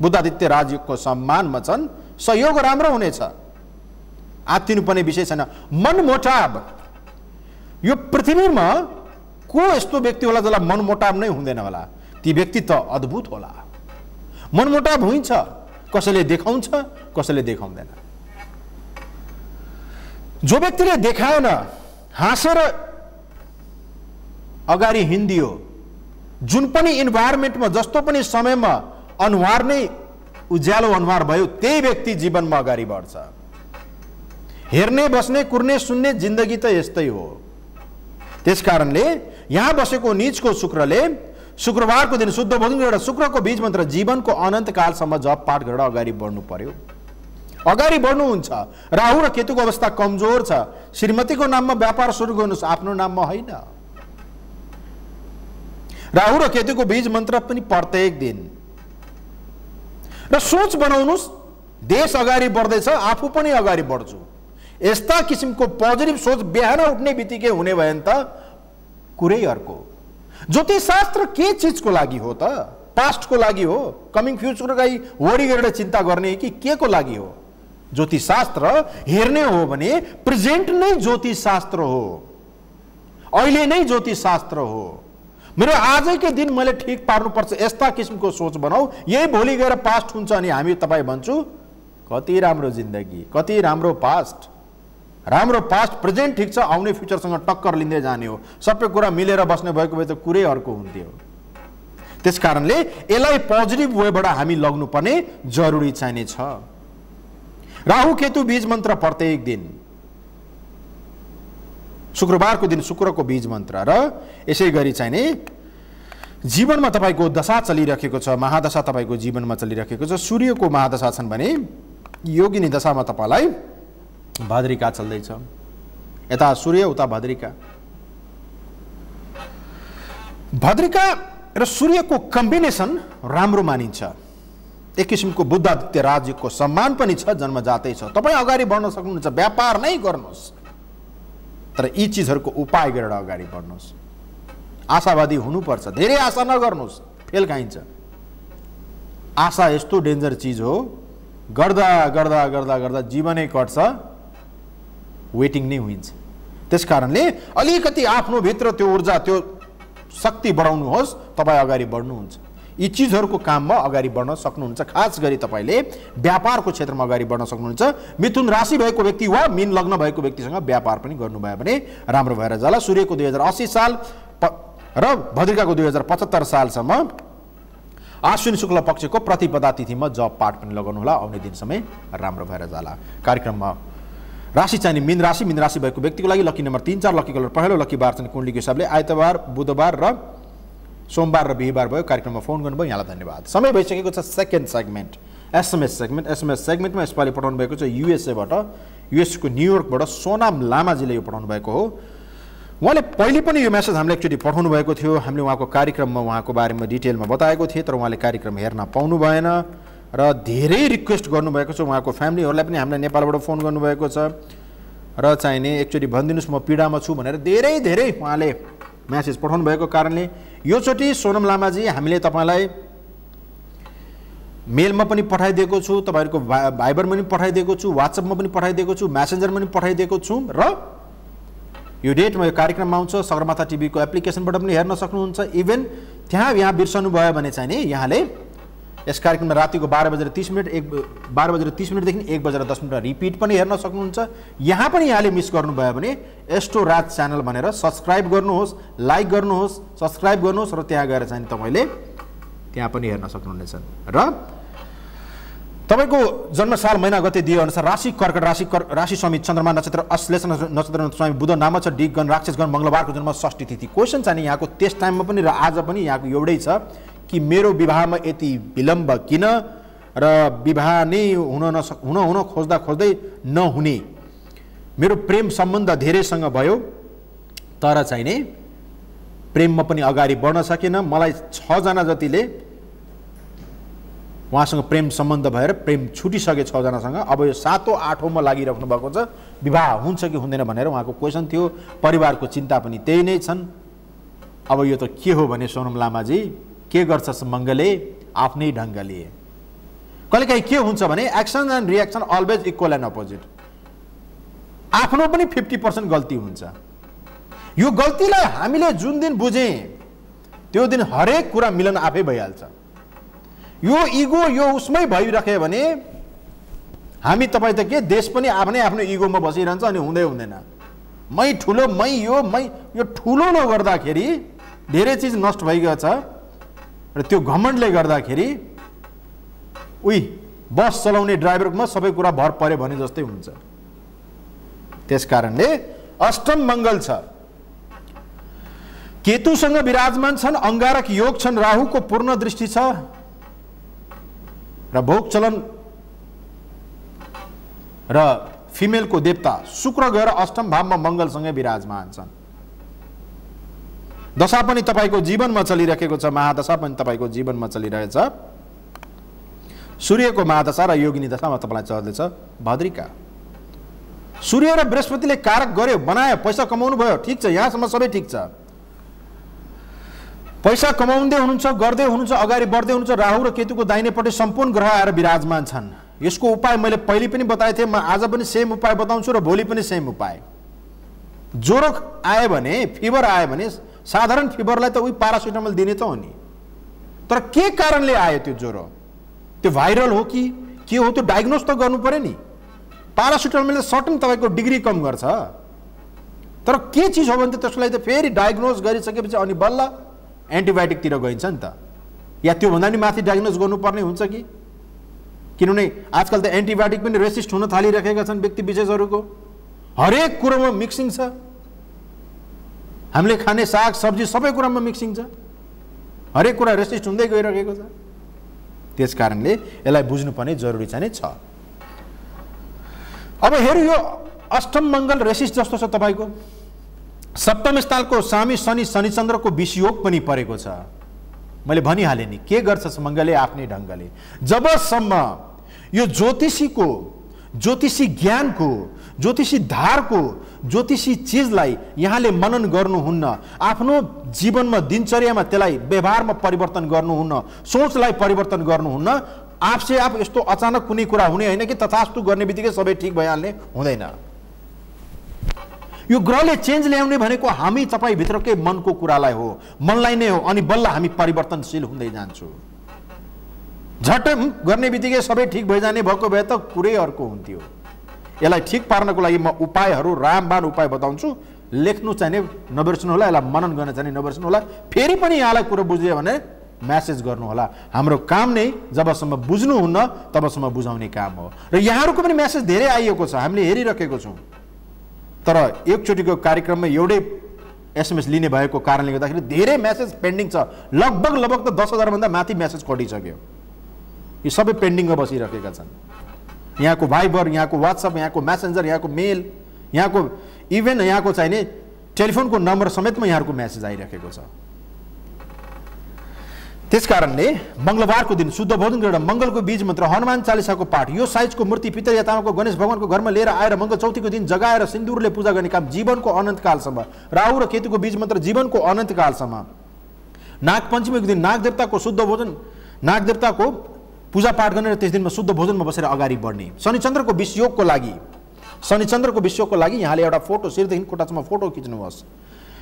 S1: बुद्धादित्य राजयोगको सम्मानमा छन्। सहयोग राम्रो हुनेछ। आत्तिनुपर्ने विषय छैन। मनमोटाव यो पृथ्वीमा को यस्तो व्यक्ति होला जसलाई मनमोटाव नै हुँदैन होला? ती व्यक्ति त अद्भुत होला। मनमोटाव हुन्छ। कसैले देखाउँछ कसैले देखाउँदैन। जो व्यक्तिले देखाएन हाँसेर अगाडि हिँडिदियो जुन पनि इन्भाइरोमेन्टमा जस्तो पनि समयमा अनुहार नै उज्यालो अनुहार भयो त्यही व्यक्ति जीवनमा अगाडि बढ्छ। हेर्ने बस्ने कुर्ने सुन्ने जिन्दगी त यस्तै हो। त्यस कारणले यहाँ बसेको निजको शुक्रले शुक्रबारको दिन शुद्ध भोजन गरेर शुक्रको बीज मन्त्र जीवनको अनन्तकालसम्म जप पाठ गरेर अगाडि बढ्नु पर्यो। अगाडि बढ्नुहुन्छ। राहु र केतुको अवस्था कमजोर छ। श्रीमतीको नाममा व्यापार सुरु गर्नुहोस्। आफ्नो नाममा होइन। राहु र केतुको बीज मन्त्र पनि प्रत्येक दिन। र सोच बनाउनुहोस् देश अगाडि बढ्दैछ आफू पनि अगाडि बढ्छु। यस्ता किसिमको पोजिटिभ सोच बिहान उठ्ने बित्तिकै हुने भयो भने त कुरै अर्को। ज्योतिषशास्त्र के चिजको लागि हो त? पास्टको लागि हो? कमिङ फ्युचरको लागि वरि गरेर चिन्ता गर्ने कि के को लागि हो? ज्योतिषशास्त्र हेर्ने हो भने प्रेजेन्ट नै ज्योतिषशास्त्र हो। अहिले नै ज्योतिषशास्त्र हो। मेरो आजकै दिन मैले ठिक पार्नुपर्छ यस्ता किसिमको सोच बनाऊ। यही भोलि गएर पास्ट हुन्छ अनि हामी तपाईँ भन्छु कति राम्रो जिन्दगी कति राम्रो पास्ट राम्रो पास्ट प्रेजेन्ट ठिक छ आउने फ्युचरसँग टक्कर लिँदै जाने हो। सबै कुरा मिलेर बस्ने भएको भए त कुरै अर्को हुन्थ्यो। त्यस कारणले यसलाई पोजिटिभ वेबाट हामी लग्नुपर्ने जरुरी चाहिने छ। राहु केतु बीज मन्त्र प्रत्येक दिन। शुक्रबारको दिन शुक्रको बीज मन्त्र र यसै गरी चाहिने जीवनमा तपाईँको दशा चलिरहेको छ महादशा तपाईँको जीवनमा चलिरहेको छ सूर्यको महादशा छन् भने योगिनी दशामा तपाईँलाई भाद्रिका चल्दैछ। यता सूर्य उता भद्रिका। भद्रिका र सूर्यको कम्बिनेसन राम्रो मानिन्छ। एक किसिमको बुद्धादित्य राज्यको सम्मान पनि छ जन्मजातै छ। तपाईँ अगाडि बढ्न सक्नुहुन्छ व्यापार नै गर्नुहोस्। तर यी चिजहरूको उपाय गरेर अगाडि बढ्नुहोस्। आशावादी हुनुपर्छ। धेरै आशा नगर्नुहोस्। फेल खाइन्छ। आशा यस्तो डेन्जर चिज हो। गर्दा गर्दा गर्दा गर्दा जीवनै कट्छ। वेटिङ नै हुन्छ। त्यस कारणले अलिकति आफ्नो भित्र त्यो ऊर्जा त्यो शक्ति बढाउनुहोस्। तपाईँ अगाडि बढ्नुहुन्छ। यी चिजहरूको काममा अगाडि बढ्न सक्नुहुन्छ। खास गरी तपाईँले व्यापारको क्षेत्रमा अगाडि बढ्न सक्नुहुन्छ। मिथुन राशि भएको व्यक्ति वा मिन लग्न भएको व्यक्तिसँग व्यापार पनि गर्नुभयो भने राम्रो भएर जाला। सूर्यको दुई हजार अस्सी साल र भद्रिकाको दुई हजार पचहत्तर सालसम्म आश्विन शुक्ल पक्षको प्रतिपदा तिथिमा जब पाठ पनि लगाउनु होला। आउने दिन समय राम्रो भएर जाला। कार्यक्रममा राशि चाहिने मिन राशि मिन राशि भएको व्यक्तिको लागि लकी नम्बर तिन चार लकी कलर पहेँलो लकी बार चाहिँ कुण्डलीको हिसाबले आइतबार बुधबार र सोमबार र बिहिबार भयो कार्यक्रममा फोन गर्नुभयो यहाँलाई धन्यवाद। समय भइसकेको छ second segment SMS segment SMS सेगमेन्टमा यसपालि पठाउनु भएको छ युएसएबाट युएसको न्युयोर्कबाट सोनाम लामाजीले यो पठाउनु भएको हो। उहाँले पहिले पनि यो मेसेज हामीले एकचोटि पठाउनु भएको थियो। हामीले उहाँको कार्यक्रममा उहाँको बारेमा डिटेलमा बताएको थिएँ तर उहाँले कार्यक्रम हेर्न पाउनु भएन र धेरै रिक्वेस्ट गर्नुभएको छ उहाँको फ्यामिलीहरूलाई पनि। हामीलाई नेपालबाट फोन गर्नुभएको छ र चाहिने एकचोटि भनिदिनुहोस् म पीडामा छु भनेर धेरै धेरै उहाँले म्यासेज पठाउनु भएको कारणले योचोटि सोनम लामाजी हामीले तपाईँलाई मेलमा पनि पठाइदिएको छु तपाईँहरूको भा भाइबरमा पनि पठाइदिएको छु वाट्सएपमा पनि पठाइदिएको छु म्यासेन्जरमा पनि पठाइदिएको छु र यो डेटमा यो कार्यक्रममा आउँछ सगरमाथा टिभीको एप्लिकेसनबाट पनि हेर्न सक्नुहुन्छ। इभन त्यहाँ यहाँ बिर्सनु भयो भने चाहिँ नि यहाँले यस कार्यक्रममा रातिको बाह्र बजेर तिस मिनट एक बाह्र बजेर तिस मिनटदेखि एक बजेर दस मिनट रिपिट पनि हेर्न सक्नुहुन्छ। यहाँ पनि यहाँले मिस गर्नुभयो भने एस्टो राज च्यानल भनेर सब्सक्राइब गर्नुहोस् लाइक गर्नुहोस् सब्सक्राइब गर्नुहोस् र त्यहाँ गएर चाहिँ तपाईँले त्यहाँ पनि हेर्न सक्नुहुनेछ र तपाईँको जन्मसाल महिना गते दिए अनुसार राशि कर्कट राशि कर राशि स्वामी चन्द्रमा नक्षत्र अश्लेष नक्षत्र स्वामी बुध नाम छ डिगगण राक्षसगण मङ्गलबारको जन्म षष्ठी तिथि। क्वेसन चाहिँ यहाँको त्यस टाइममा पनि र आज पनि यहाँको एउटै छ। कि मेरो विवाहमा यति विलम्ब किन र विवाह नै हुन नसक हुन हुन खोज्दा खोज्दै नहुने? मेरो प्रेम सम्बन्ध धेरैसँग भयो तर चाहिँ नि प्रेममा पनि अगाडि बढ्न सकेन। मलाई छजना जतिले उहाँसँग प्रेम सम्बन्ध भएर प्रेम छुटिसके छजनासँग अब यो सातौँ आठौँमा लागिराख्नु भएको छ विवाह हुन्छ कि हुँदैन भनेर उहाँको क्वेसन थियो। परिवारको चिन्ता पनि त्यही नै छन्। अब यो त के हो भने सोनम लामाजी? के गर्छ मङ्गले आफ्नै ढङ्गले। कहिलेकाहीँ के हुन्छ भने action and reaction always equal and opposite आफ्नो पनि फिफ्टी पर्सेन्ट गल्ती हुन्छ। यो गल्तीलाई हामीले जुन दिन बुझेँ त्यो दिन हरेक कुरा मिलन आफै भइहाल्छ। यो इगो यो उसमै भइराख्यो भने हामी तपाईँ त के देश पनि आफ्नै आफ्नो इगोमा बसिरहन्छ अनि हुँदै हुँदैन। मै ठुलो मै यो मै यो ठुलो नगर्दाखेरि धेरै चिज नष्ट भइगएको छ र त्यो घमण्डले गर्दाखेरि उही बस चलाउने ड्राइभरमा सबै कुरा भर पऱ्यो भने जस्तै हुन्छ। त्यस कारणले अष्टम मङ्गल छ। केतुसँग विराजमान छन् अङ्गारक योग छन् राहुको पूर्ण दृष्टि छ। र भोग चलन र फिमेलको देवता शुक्र गएर अष्टम भावमा मङ्गलसँगै विराजमान छन्। दशा पनि तपाईँको जीवनमा चलिरहेको छ महादशा पनि तपाईँको जीवनमा चलिरहेछ। सूर्यको महादशा र योगिनी दशामा तपाईँलाई चल्दैछ भद्रिका। सूर्य र बृहस्पतिले कारक गर्यो बनायो पैसा कमाउनु भयो। ठिक छ यहाँसम्म सबै ठिक छ। पैसा कमाउँदै हुनुहुन्छ गर्दै हुनुहुन्छ अगाडि बढ्दै हुनुहुन्छ राहु र केतुको दाहिनेपट्टि सम्पूर्ण ग्रह आएर विराजमान छन्। यसको उपाय मैले पहिले पनि बताएको थिएँ म आज पनि सेम उपाय बताउँछु र भोलि पनि सेम उपाय। ज्वरो आयो भने फिभर आयो भने साधारण फिभरलाई त उही पारासिटामल दिने त हो नि। तर के कारणले आयो त्यो ज्वरो? त्यो भाइरल हो कि के हो त्यो डायग्नोज त गर्नु पऱ्यो नि। पारासिटामलले सर्टन तपाईँको डिग्री कम गर्छ। तर के चिज हो भने त त्यसलाई त फेरि डायग्नोज गरिसकेपछि अनि बल्ल एन्टिबायोटिकतिर गइन्छ नि त। या त्योभन्दा नि माथि डायग्नोज गर्नुपर्ने हुन्छ कि? किनभने आजकल त एन्टिबायोटिक पनि रेसिस्ट हुन थालिरहेका छन् व्यक्ति विशेषहरूको। हरेक कुरोमा मिक्सिङ छ। हामीले खाने साग सब्जी सबै कुरामा मिक्सिङ छ। हरेक कुरा रेसिस्ट हुँदै गइरहेको छ। त्यस कारणले यसलाई बुझ्नुपर्ने जरुरी चाहिँ छ। अब हेरौँ यो अष्टम मङ्गल रेसिस्ट जस्तो छ तपाईँको। सप्तम स्थलको स्वामी शनि शनिचन्द्रको विषयोग पनि परेको छ। मैले भनिहालेँ नि के गर्छ मङ्गलले आफ्नै ढङ्गले? जबसम्म यो ज्योतिषीको ज्योतिषी ज्ञानको ज्योतिषी धारको ज्योतिषी चिजलाई यहाँले मनन गर्नुहुन्न। आफ्नो जीवनमा दिनचर्यामा त्यसलाई व्यवहारमा परिवर्तन गर्नुहुन्न सोचलाई परिवर्तन गर्नुहुन्न। आफसे आफ यस्तो अचानक कुनै कुरा हुने होइन कि तथास्तु गर्ने बित्तिकै सबै ठिक भइहाल्ने हुँदैन। यो ग्रहले चेन्ज ल्याउने भनेको हामी तपाईँभित्रकै मनको कुरालाई हो मनलाई नै हो अनि बल्ल हामी परिवर्तनशील हुँदै जान्छौँ। झट्ट गर्ने बित्तिकै सबै ठिक भइजाने भएको भए त कुरै अर्को हुन्थ्यो। यसलाई ठिक पार्नको लागि म उपायहरू रामबाण उपाय बताउँछु। लेख्नु चाहिने नबिर्सनु होला यसलाई मनन गर्न चाहिने नबिर्सनु होला। फेरि पनि यहाँलाई कुरो बुझ्यो भने म्यासेज गर्नु होला। हाम्रो काम नै जबसम्म बुझ्नुहुन्न तबसम्म बुझाउने काम हो। र यहाँहरूको पनि म्यासेज धेरै आइएको छ हामीले हेरिरहेको छौँ। तर एकचोटिको कार्यक्रममा एउटै एसएमएस लिने भएको कारणले गर्दाखेरि धेरै म्यासेज पेन्डिङ छ। लगभग लगभग त दस हजारभन्दा माथि म्यासेज कटिसक्यो। यी सबै पेन्डिङमा बसिरहेका छन्। यहाँको भाइबर यहाँको वाट्सएप यहाँको म्यासेन्जर यहाँको मेल यहाँको इभेन यहाँको चाहिने टेलिफोनको नम्बर समेतमा यहाँहरूको म्यासेज आइरहेको छ। त्यस कारणले मङ्गलबारको दिन शुद्ध भोजनको एउटा मङ्गलको बीज मन्त्र हनुमान चालिसाको पाठ यो साइजको मूर्ति पितर या तामाको गणेश भगवानको घरमा लिएर आएर मङ्गल चौथीको दिन जगाएर सिन्दुरले पूजा गर्ने काम जीवनको अनन्तकालसम्म राहु र केतुको बीज मन्त्र जीवनको अनन्तकालसम्म नाग पञ्चमीको दिन नाग देवताको शुद्ध भोजन नाग देवताको पूजा पाठ गर्ने र त्यस दिनमा शुद्ध भोजनमा बसेर अगाडि बढ्ने। शनिचन्द्रको विषयोगको लागि शनिचन्द्रको विषयोगको लागि यहाँले एउटा फोटो शिरदेखि खुट्टासम्म फोटो खिच्नुहोस्।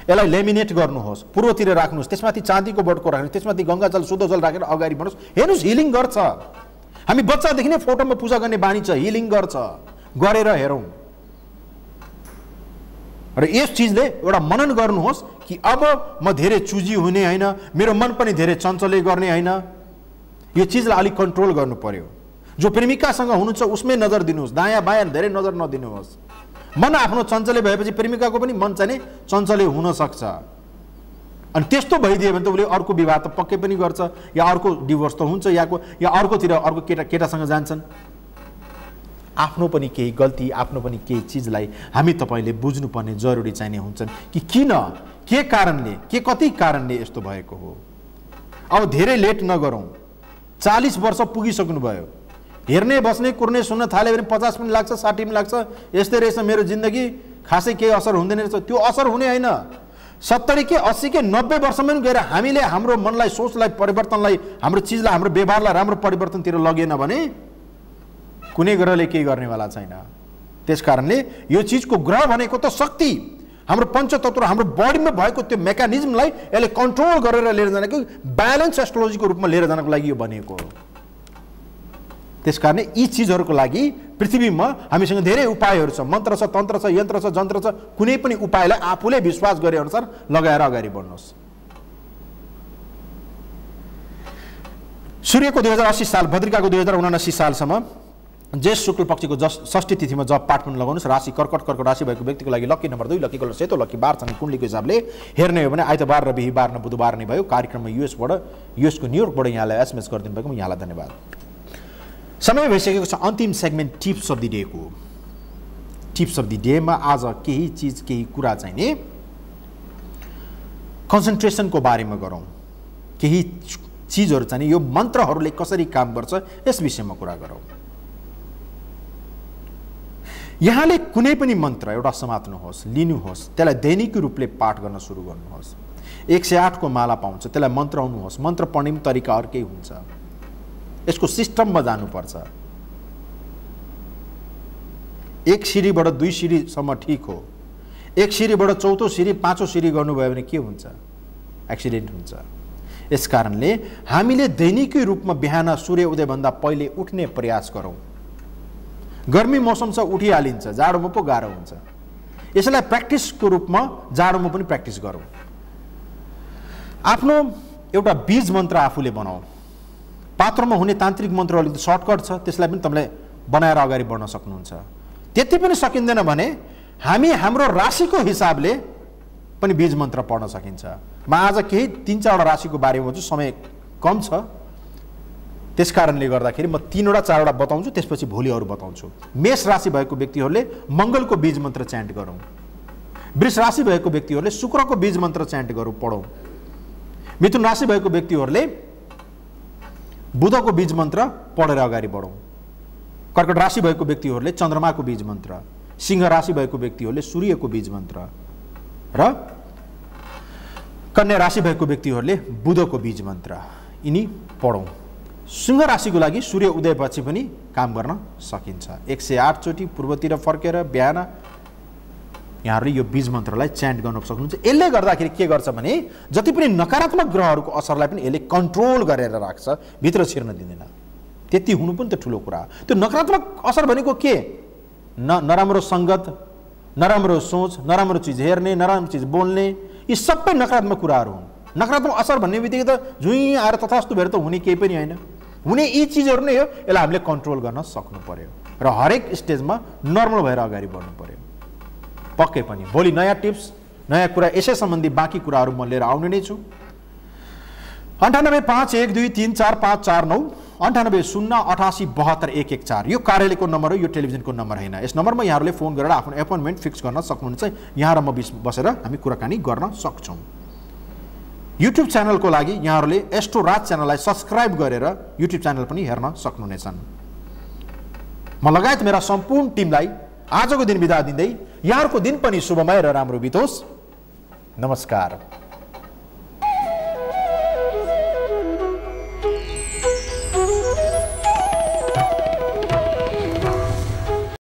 S1: यसलाई लेमिनेट गर्नुहोस् पूर्वतिर राख्नुहोस् त्यसमाथि चाँदीको बटको राख्नुहोस् त्यसमाथि गङ्गा जल शुद्ध जल राखेर अगाडि बढ्नुहोस् हेर्नुहोस् हिलिङ गर्छ। हामी बच्चादेखि नै फोटोमा पूजा गर्ने बानी छ हिलिङ गर्छ। गरेर हेरौँ। र यस चिजले एउटा मनन गर्नुहोस् कि अब म धेरै चुजी हुने होइन मेरो मन पनि धेरै चञ्चले गर्ने होइन। यो चिजलाई अलिक कन्ट्रोल गर्नु पर्यो जो प्रेमिकासँग हुनुहुन्छ उसमै नजर दिनुहोस्। दायाँ बायाँ धेरै नजर नदिनुहोस्। मन आफ्नो चञ्चले भएपछि प्रेमिकाको पनि मन चाहिँ चञ्चले हुनसक्छ। अनि त्यस्तो भइदियो भने त उसले अर्को विवाह त पक्कै पनि गर्छ। या अर्को डिभोर्स त हुन्छ याको या अर्कोतिर अर्को केटा केटासँग जान्छन्। आफ्नो पनि केही गल्ती आफ्नो पनि केही चिजलाई हामी तपाईँले बुझ्नुपर्ने जरुरी चाहिने हुन्छन् कि किन? के कारणले? के कति कारणले यस्तो भएको हो? अब धेरै लेट नगरौँ। चालिस वर्ष पुगिसक्नुभयो। हेर्ने बस्ने कुर्ने सुन्न थाल्यो भने पचास पनि लाग्छ साठी पनि लाग्छ। यस्तै रहेछ मेरो जिन्दगी। खासै केही असर हुँदैन रहेछ। त्यो असर हुने होइन। सत्तरी के अस्सी के नब्बे वर्षमा पनि गएर हामीले हाम्रो मनलाई सोचलाई परिवर्तनलाई हाम्रो चिजलाई हाम्रो व्यवहारलाई राम्रो परिवर्तनतिर लगेन भने कुनै ग्रहले केही गर्नेवाला छैन। त्यस कारणले यो चिजको ग्रह भनेको त शक्ति। हाम्रो पञ्चतत्व हाम्रो बडीमा भएको त्यो मेकानिजमलाई यसले कन्ट्रोल गरेर लिएर जानेको ब्यालेन्स एस्ट्रोलोजीको रूपमा लिएर जानको लागि यो बनिएको हो। त्यस कारण यी चिजहरूको लागि पृथ्वीमा हामीसँग धेरै उपायहरू छ। मन्त्र छ तन्त्र छ यन्त्र छ जन्त्र छ कुनै पनि उपायलाई आफूले विश्वास गरे अनुसार लगाएर अगाडि बढ्नुहोस्। सूर्यको दुई हजार अस्सी साल भद्रिकाको दुई हजार उनासी सालसम्म जेठ शुक्ल पक्षको जस षष्ठी तिथिमा जब पाठ पनि लगाउनुहोस्। राशि कर्कट कर्कट राशि भएको व्यक्तिको लागि लक्की नम्बर दुई लक्की कलर सेतो लक्की बार छन्। कुण्डलीको हिसाबले हेर्ने हो भने आइतबार र बिहिबार न बुधबार नै भयो। कार्यक्रममा युएसबाट युएसको न्युयोर्कबाट यहाँलाई एसएमएस गरिदिनु भएको यहाँलाई धन्यवाद। समय भइसकेको छ। अन्तिम सेगमेन्ट टिप्स अफ द डेको टिप्स अफ द डेमा आज केही चिज केही कुरा चाहिँ नि कन्सन्ट्रेसनको बारेमा गरौँ। केही चिजहरू चाहिँ यो मन्त्रहरूले कसरी काम गर्छ यस विषयमा कुरा गरौँ। यहाँले कुनै पनि मन्त्र एउटा समात्नुहोस् लिनुहोस् त्यसलाई दैनिक रूपले पाठ गर्न सुरु गर्नुहोस्। एक सय आठको माला पाउँछ त्यसलाई मन्त्र आउनुहोस्। मन्त्र पढ्ने पनि तरिका अर्कै हुन्छ। यसको सिस्टममा जानुपर्छ। एक सिँढीबाट दुई सिँढीसम्म ठिक हो। एक सिँढीबाट चौथो सिँढी पाँचौँ सिँढी गर्नुभयो भने के हुन्छ? एक्सिडेन्ट हुन्छ। यस कारणले हामीले दैनिकै रूपमा बिहान सूर्य उदयभन्दा पहिले उठ्ने प्रयास गरौँ। गर्मी मौसम छ उठिहालिन्छ जाडोमा पो गाह्रो हुन्छ। यसलाई प्र्याक्टिसको रूपमा जाडोमा पनि प्र्याक्टिस गरौँ। आफ्नो एउटा बीज मन्त्र आफूले बनाऊ। पात्रमा हुने तान्त्रिक मन्त्र अलिकति सर्टकट छ त्यसलाई पनि तपाईँले बनाएर अगाडि बढ्न सक्नुहुन्छ। त्यति पनि सकिँदैन भने हामी हाम्रो राशिको हिसाबले पनि बीज मन्त्र पढ्न सकिन्छ। म आज केही तिन चारवटा राशिको बारेमा भन्छु समय कम छ। त्यस कारणले गर्दाखेरि म तिनवटा चारवटा बताउँछु त्यसपछि भोलि अरू बताउँछु। मेष राशि भएको व्यक्तिहरूले मङ्गलको बीज मन्त्र च्यान्ट गरौँ। वृष राशि भएको व्यक्तिहरूले शुक्रको बीज मन्त्र च्यान्ट गरौँ पढौँ। मिथुन राशि भएको व्यक्तिहरूले बुधको बीज मन्त्र पढेर अगाडि बढौँ। कर्कट राशि भएको व्यक्तिहरूले चन्द्रमाको बीज मन्त्र सिंह राशि भएको व्यक्तिहरूले सूर्यको बीज मन्त्र र कन्या राशि भएको व्यक्तिहरूले बुधको बीज मन्त्र। यिनी पढौँ। सिंह राशिको लागि सूर्य उदयपछि पनि काम गर्न सकिन्छ। एक सय आठचोटि पूर्वतिर फर्केर बिहान यहाँहरूले यो बीज मन्त्रलाई च्यान्ट गर्न सक्नुहुन्छ। यसले गर्दाखेरि के गर्छ भने जति पनि नकारात्मक ग्रहहरूको असरलाई पनि यसले कन्ट्रोल गरेर राख्छ भित्र छिर्न दिँदैन। त्यति हुनु पनि त ठुलो कुरा हो। त्यो नकारात्मक असर भनेको के? न नराम्रो सङ्गत नराम्रो सोच नराम्रो चिज हेर्ने नराम्रो चिज बोल्ने यी सबै नकारात्मक कुराहरू हुन्। नकारात्मक असर भन्ने बित्तिकै त जुई आएर तथास्तु भएर त हुने केही पनि होइन। हुने यी चिजहरू नै हो यसलाई हामीले कन्ट्रोल गर्न सक्नु पर्यो र हरेक स्टेजमा नर्मल भएर अगाडि बढ्नु पर्यो पक्कै पनि। भोलि नयाँ टिप्स नयाँ कुरा यसै सम्बन्धी बाँकी कुराहरू म लिएर आउने नै छु। अन्ठानब्बे पाँच एक दुई तिन चार पाँच चार नौ अन्ठानब्बे शून्य अठासी बहत्तर एक एक चार। यो कार्यालयको नम्बर हो यो टेलिभिजनको नम्बर होइन। यस नम्बरमा यहाँहरूले फोन गरेर आफ्नो एपोइन्टमेन्ट फिक्स गर्न सक्नुहुन्छ। यहाँ र म बिच बसेर हामी कुराकानी गर्न सक्छौँ। युट्युब च्यानलको लागि यहाँहरूले एस्ट्रो राज च्यानललाई सब्सक्राइब गरेर युट्युब च्यानल पनि हेर्न सक्नुहुनेछन्। म लगायत मेरा सम्पूर्ण टिमलाई आजको दिन बिदा दिँदै यहाँहरूको दिन पनि शुभमय र राम्रो बितोस्। नमस्कार।